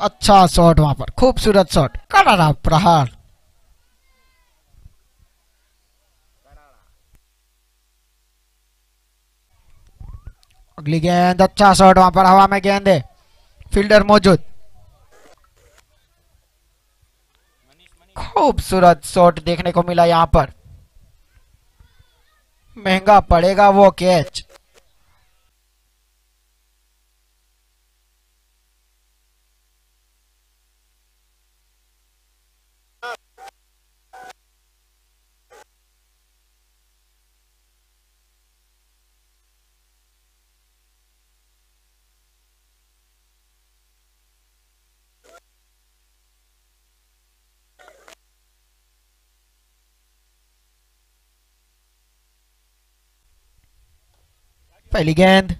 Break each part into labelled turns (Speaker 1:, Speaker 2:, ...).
Speaker 1: अच्छा शॉट वहाँ पर, खूबसूरत शॉट करारा प्रहार। अगली गेंद अच्छा शॉट वहाँ पर, हवा में गेंद है। फील्डर मौजूद। खूबसूरत शॉट देखने को मिला यहाँ पर। महँगा पड़ेगा वो कैच। पहली गेंद।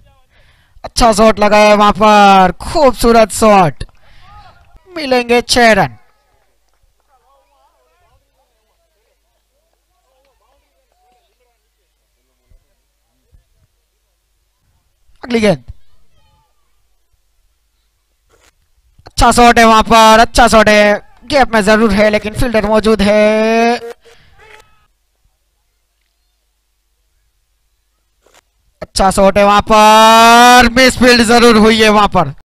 Speaker 1: अच्छा शॉट लगाया वहाँ पर। खूबसूरत शॉट। मिलेंगे छह रन। अगली गेंद। अच्छा शॉट है वहाँ पर। अच्छा शॉट है। गैप में ज़रूर है, लेकिन फील्डर मौजूद है। अच्छा शॉट है वहाँ पर। मिस फ़ील्ड ज़रूर हुई है वहाँ पर।